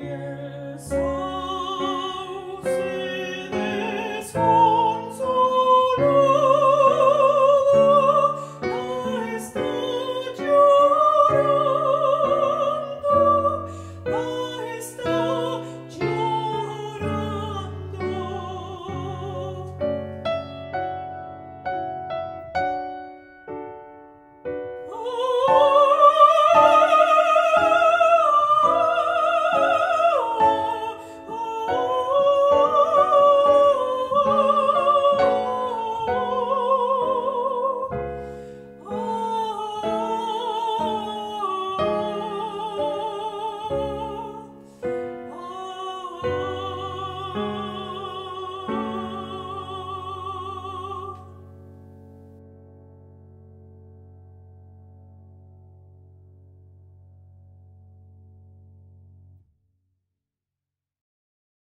Yeah.